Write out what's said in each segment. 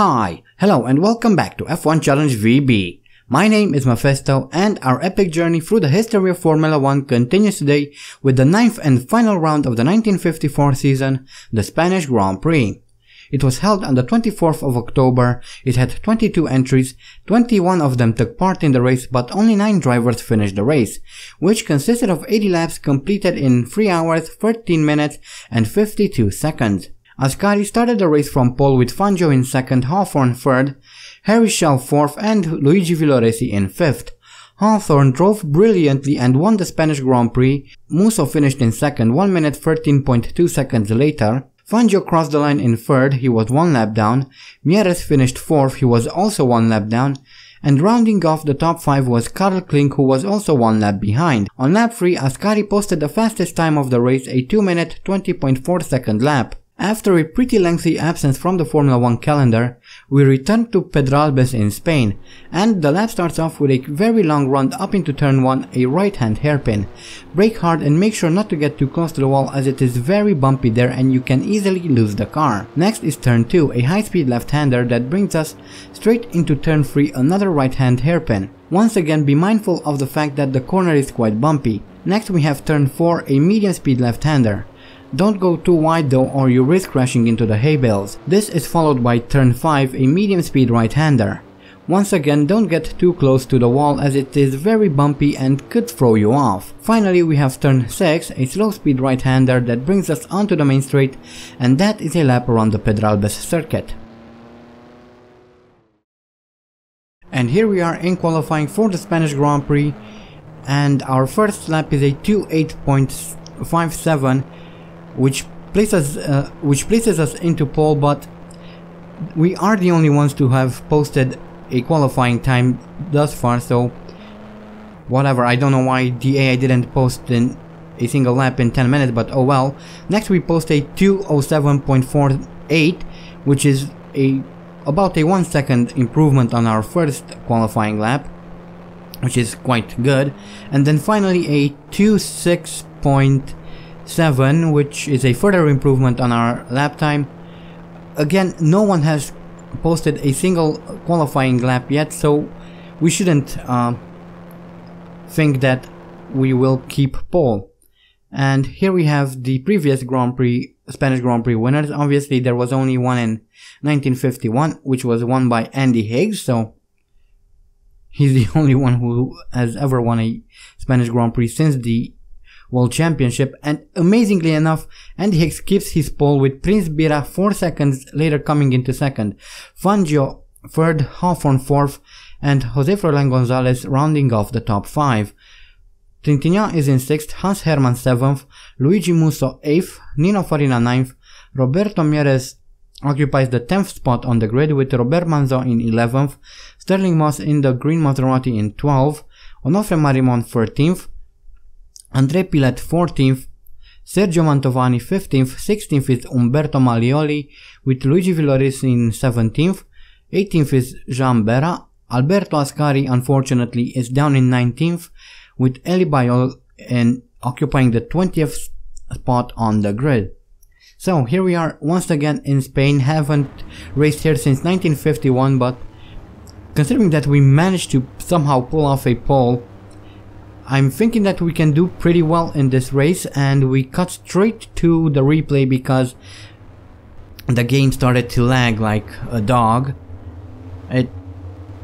Hi, hello and welcome back to F1 Challenge VB. My name is Mephisto and our epic journey through the history of Formula 1 continues today with the ninth and final round of the 1954 season, the Spanish Grand Prix. It was held on the 24th of October, it had 22 entries, 21 of them took part in the race but only 9 drivers finished the race, which consisted of 80 laps completed in 3 hours, 13 minutes and 52 seconds. Ascari started the race from pole with Fangio in second, Hawthorn third, Harry Schell fourth and Luigi Villoresi in fifth. Hawthorn drove brilliantly and won the Spanish Grand Prix. Musso finished in second 1 minute 13.2 seconds later. Fangio crossed the line in third, he was one lap down. Mieres finished fourth, he was also one lap down. And rounding off the top 5 was Karl Kling who was also one lap behind. On lap 3, Ascari posted the fastest time of the race, a 2 minute 20.4 second lap. After a pretty lengthy absence from the Formula 1 calendar, we return to Pedralbes in Spain, and the lap starts off with a very long run up into turn 1, a right hand hairpin. Brake hard and make sure not to get too close to the wall as it is very bumpy there and you can easily lose the car. Next is turn 2, a high speed left hander that brings us straight into turn 3, another right hand hairpin. Once again be mindful of the fact that the corner is quite bumpy. Next we have turn 4, a medium speed left hander. Don't go too wide though or you risk crashing into the hay bales. This is followed by turn 5, a medium speed right hander. Once again don't get too close to the wall as it is very bumpy and could throw you off. Finally we have turn 6, a slow speed right hander that brings us onto the main straight and that is a lap around the Pedralbes circuit. And here we are in qualifying for the Spanish Grand Prix and our first lap is a 28.57 which places uh, which places us into pole but we are the only ones to have posted a qualifying time thus far so whatever I don't know why DA didn't post in a single lap in 10 minutes but oh well next we post a 207.48 which is a about a 1 second improvement on our first qualifying lap which is quite good and then finally a 26. 7 which is a further improvement on our lap time. Again no one has posted a single qualifying lap yet so we shouldn't uh, think that we will keep pole. And here we have the previous Grand Prix, Spanish Grand Prix winners. Obviously there was only one in 1951 which was won by Andy Higgs so he's the only one who has ever won a Spanish Grand Prix since the World Championship and amazingly enough, Andy Higgs keeps his pole with Prince Bira 4 seconds later coming into second, Fangio third, Hawthorn fourth, and Jose Froilan Gonzalez rounding off the top 5. Trintignant is in 6th, Hans Herrmann 7th, Luigi Musso 8th, Nino Farina 9th, Roberto Mieres occupies the 10th spot on the grid with Robert Manzon in 11th, Stirling Moss in the green Maserati in 12th, Onofre Marimon 13th, André Pilette 14th, Sergio Mantovani 15th, 16th is Umberto Maglioli with Luigi Villoresi in 17th, 18th is Jean Behra, Alberto Ascari unfortunately is down in 19th with Élie Bayol and occupying the 20th spot on the grid. So here we are once again in Spain, haven't raced here since 1951 but considering that we managed to somehow pull off a pole I'm thinking that we can do pretty well in this race and we cut straight to the replay because the game started to lag like a dog. It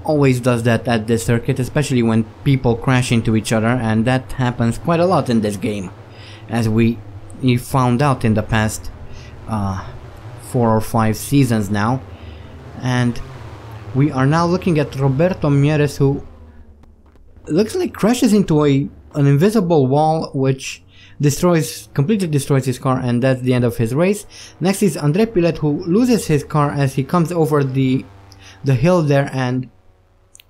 always does that at this circuit, especially when people crash into each other and that happens quite a lot in this game. As we, found out in the past uh, four or five seasons now. And we are now looking at Roberto Mieres who looks like crashes into a an invisible wall which destroys completely destroys his car and that's the end of his race. Next is Andre Pilette who loses his car as he comes over the the hill there and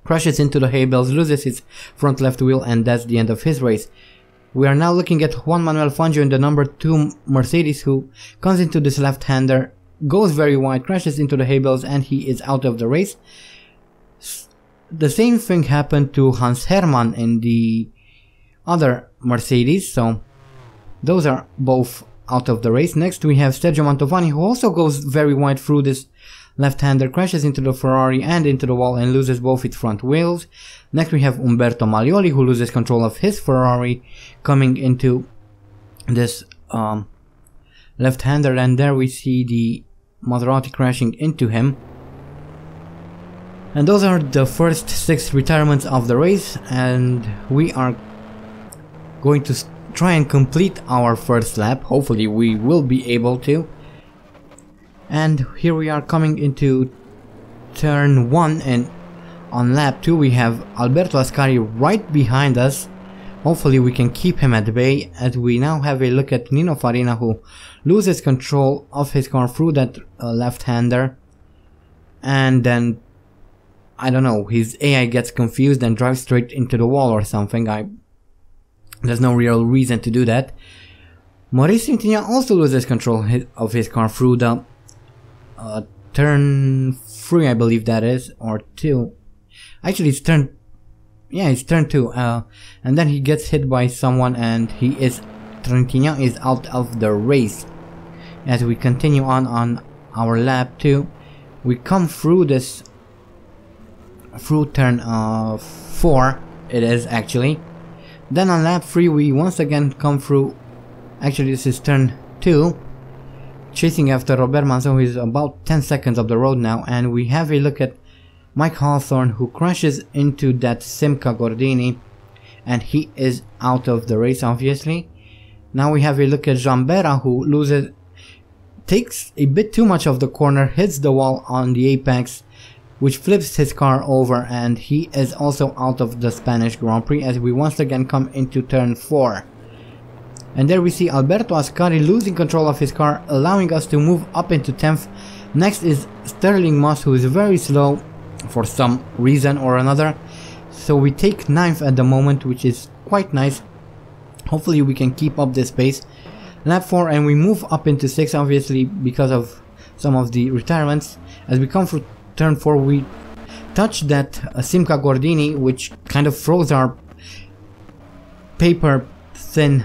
crashes into the hay bales, loses his front left wheel and that's the end of his race. We are now looking at Juan Manuel Fangio in the number 2 Mercedes who comes into this left-hander, goes very wide, crashes into the hay bales and he is out of the race. The same thing happened to Hans Herrmann in the other Mercedes, so those are both out of the race. Next we have Sergio Mantovani who also goes very wide through this left-hander crashes into the Ferrari and into the wall and loses both its front wheels. Next we have Umberto Maglioli who loses control of his Ferrari coming into this um, left-hander and there we see the Maserati crashing into him. And those are the first six retirements of the race and we are going to try and complete our first lap. Hopefully we will be able to. And here we are coming into turn 1 and on lap 2 we have Alberto Ascari right behind us. Hopefully we can keep him at bay as we now have a look at Nino Farina who loses control of his car through that uh, left-hander. And then, I don't know, his AI gets confused and drives straight into the wall or something. I There's no real reason to do that. Maurice Trintignant also loses control of his car through the uh, turn 3 I believe that is, or 2. Actually it's turn, yeah it's turn 2, uh, and then he gets hit by someone and he is, Trintignant is out of the race. As we continue on on our lap 2, we come through this, through turn uh, 4 it is actually. Then on lap 3 we once again come through, actually this is turn 2, chasing after Robert Manzon who is about 10 seconds up the road now and we have a look at Mike Hawthorn who crashes into that Simca Gordini and he is out of the race obviously. Now we have a look at Jean Behra who loses takes a bit too much of the corner, hits the wall on the apex which flips his car over and he is also out of the Spanish Grand Prix as we once again come into turn 4. And there we see Alberto Ascari losing control of his car, allowing us to move up into 10th. Next is Stirling Moss, who is very slow for some reason or another. So we take 9th at the moment, which is quite nice. Hopefully we can keep up this pace. Lap 4 and we move up into 6 obviously because of some of the retirements. As we come through turn 4 we touch that uh, Simca Gordini which kind of throws our paper thin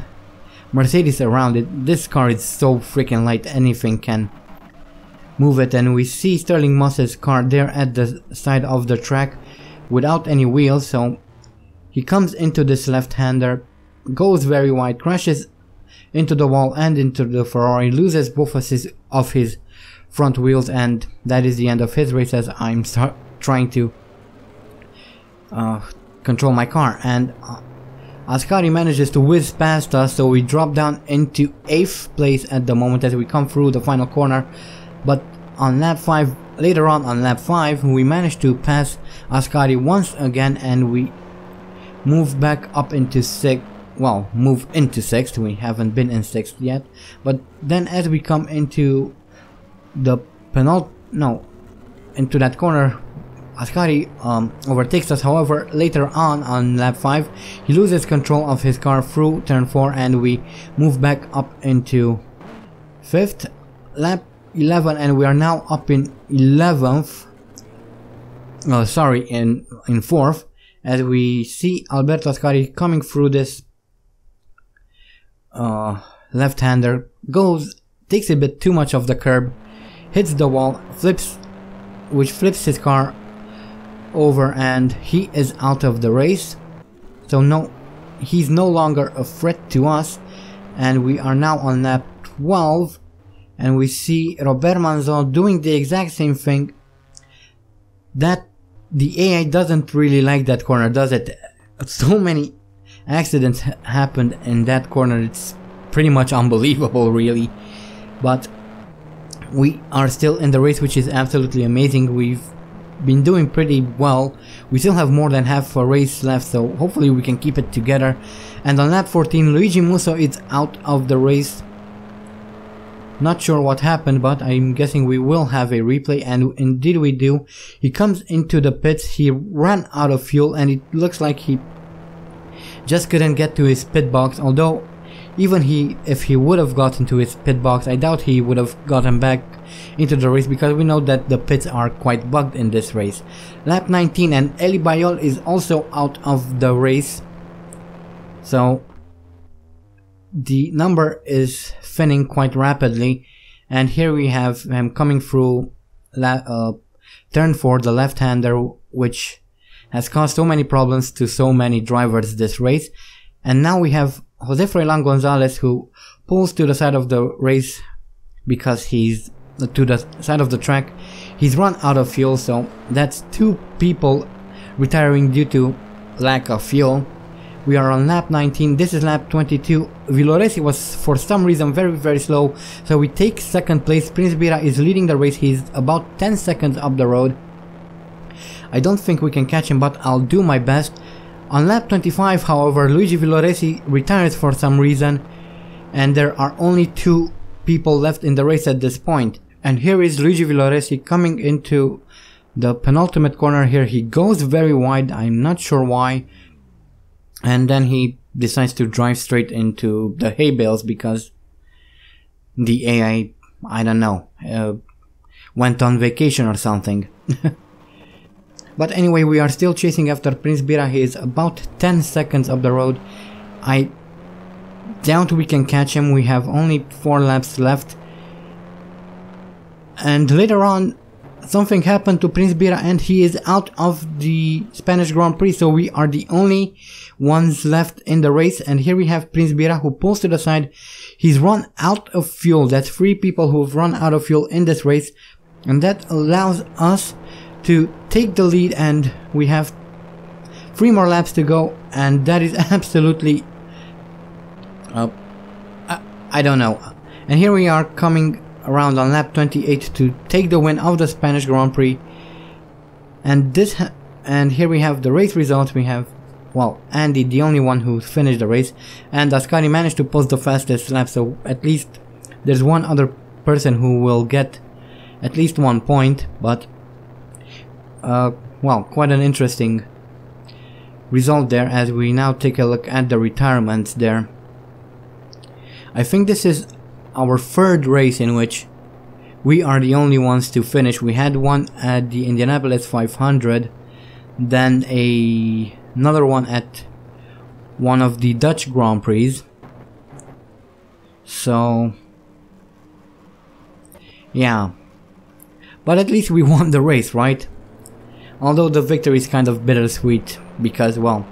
Mercedes around it. This car is so freaking light, anything can move it. And we see Stirling Moss's car there at the side of the track without any wheels. So he comes into this left-hander, goes very wide, crashes into the wall and into the Ferrari, loses both of his front wheels. And that is the end of his race as I'm trying to uh, control my car. And uh, Ascari manages to whiz past us, so we drop down into 8th place at the moment as we come through the final corner. But on lap 5, later on on lap 5, we managed to pass Ascari once again and we move back up into 6th. Well, move into 6th, we haven't been in 6th yet. But then as we come into the penult... no, into that corner, Ascari um, overtakes us, however, later on on lap 5, he loses control of his car through turn 4 and we move back up into 5th, lap 11 and we are now up in 11th, oh, sorry, in, in 4th, as we see Alberto Ascari coming through this uh, left-hander, goes, takes a bit too much of the curb, hits the wall, flips, which flips his car over and he is out of the race. So no, he's no longer a threat to us. And we are now on lap 12 and we see Robert Manzon doing the exact same thing that the AI doesn't really like that corner does it? So many accidents ha happened in that corner. It's pretty much unbelievable really. But we are still in the race which is absolutely amazing we've been doing pretty well. We still have more than half a race left, so hopefully we can keep it together. And on lap 14, Luigi Musso is out of the race. Not sure what happened, but I'm guessing we will have a replay, and indeed we do. He comes into the pits, he ran out of fuel, and it looks like he just couldn't get to his pit box, although even he, if he would have gotten to his pit box, I doubt he would have gotten back into the race because we know that the pits are quite bugged in this race. Lap 19 and Élie Bayol is also out of the race. So the number is thinning quite rapidly and here we have him coming through uh, turn for the left-hander, which has caused so many problems to so many drivers this race. And now we have Jose Froilan Gonzalez who pulls to the side of the race because he's to the side of the track. He's run out of fuel, so that's two people retiring due to lack of fuel. We are on lap 19, this is lap 22. Villoresi was for some reason very very slow, so we take second place. Prince Bira is leading the race, he's about 10 seconds up the road. I don't think we can catch him, but I'll do my best. On lap 25, however, Luigi Villoresi retires for some reason, and there are only two people left in the race at this point. And here is Luigi Villoresi coming into the penultimate corner here. He goes very wide, I'm not sure why. And then he decides to drive straight into the hay bales because the AI, I don't know, uh, went on vacation or something. but anyway, we are still chasing after Prince Bira. He is about 10 seconds up the road. I doubt we can catch him. We have only 4 laps left. And later on, something happened to Prince Bira and he is out of the Spanish Grand Prix. So we are the only ones left in the race. And here we have Prince Bira who pulls to the side. He's run out of fuel. That's three people who've run out of fuel in this race. And that allows us to take the lead and we have three more laps to go. And that is absolutely, uh, I, I don't know. And here we are coming around on lap 28 to take the win of the Spanish Grand Prix. And this and here we have the race results. We have well, Andy, the only one who finished the race, and Ascari managed to post the fastest lap. So at least there's one other person who will get at least one point. But uh, well, quite an interesting result there. As we now take a look at the retirements there. I think this is our third race in which we are the only ones to finish. We had one at the Indianapolis 500, then a another one at one of the Dutch Grand Prix. So yeah. But at least we won the race, right? Although the victory is kind of bittersweet because well,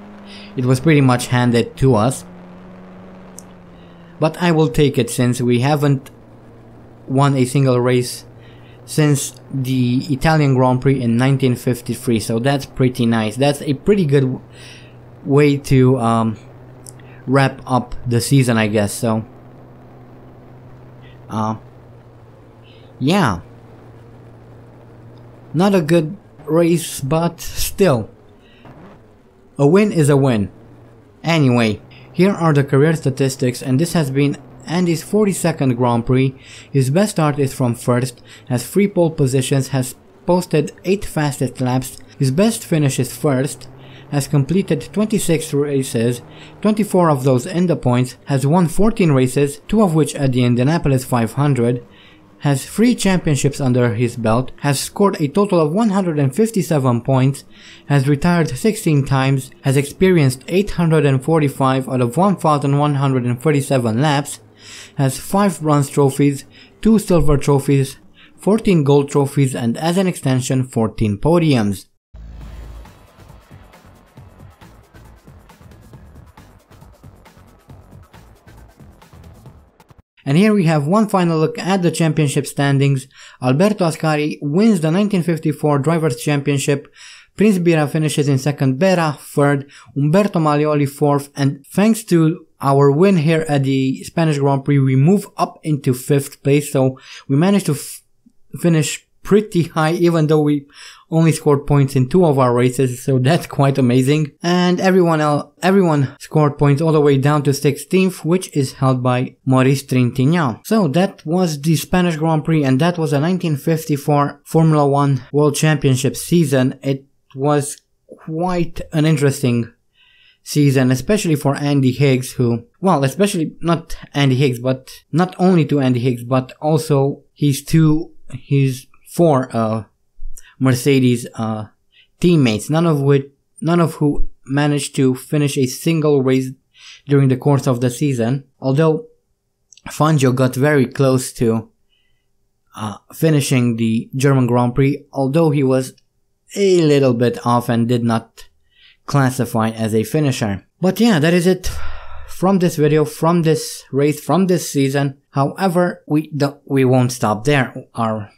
it was pretty much handed to us. But I will take it since we haven't won a single race since the Italian Grand Prix in 1953 so that's pretty nice. That's a pretty good way to um, wrap up the season I guess. So uh, yeah. Not a good race but still a win is a win anyway here are the career statistics and this has been Andy's 42nd Grand Prix. His best start is from first, has 3 pole positions, has posted 8 fastest laps. His best finish is first, has completed 26 races, 24 of those in the points, has won 14 races, 2 of which at the Indianapolis 500, has 3 championships under his belt, has scored a total of 157 points, has retired 16 times, has experienced 845 out of 1137 laps, has 5 bronze trophies, 2 silver trophies, 14 gold trophies and as an extension 14 podiums. And here we have one final look at the championship standings. Alberto Ascari wins the 1954 Drivers' Championship. Prince Bira finishes in second, Behra third, Umberto Maglioli fourth, and thanks to our win here at the Spanish Grand Prix, we move up into fifth place. So we managed to finish pretty high even though we only scored points in two of our races so that's quite amazing. And everyone else everyone scored points all the way down to 16th which is held by Maurice Trintignant. So that was the Spanish Grand Prix and that was a 1954 Formula 1 World Championship season. It was quite an interesting season, especially for Andy Higgs, who, well, especially not Andy Higgs, but not only to Andy Higgs, but also his two, his four uh, Mercedes uh, teammates, none of which, none of who managed to finish a single race during the course of the season. Although Fangio got very close to uh, finishing the German Grand Prix, although he was a little bit off and did not classify as a finisher. But yeah, that is it from this video, from this race, from this season. However, we the, we won't stop there. Our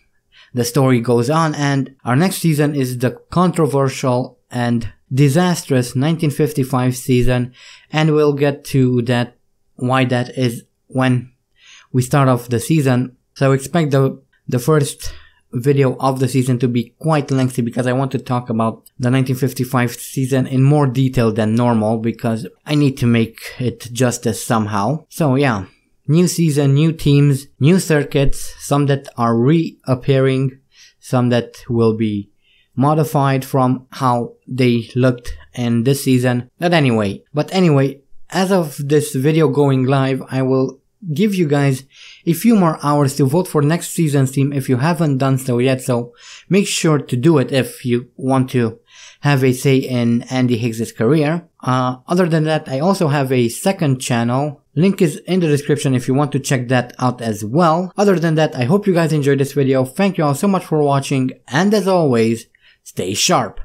the story goes on and our next season is the controversial and disastrous 1955 season and we'll get to that why that is when we start off the season. So expect the the first video of the season to be quite lengthy because I want to talk about the 1955 season in more detail than normal because I need to make it justice somehow. So yeah, new season, new teams, new circuits, some that are reappearing, some that will be modified from how they looked in this season. But anyway, but anyway, as of this video going live, I will give you guys a few more hours to vote for next season's team if you haven't done so yet, so make sure to do it if you want to have a say in Andy Higgs' career. Uh, other than that, I also have a second channel. Link is in the description if you want to check that out as well. Other than that, I hope you guys enjoyed this video. Thank you all so much for watching, and as always, stay sharp.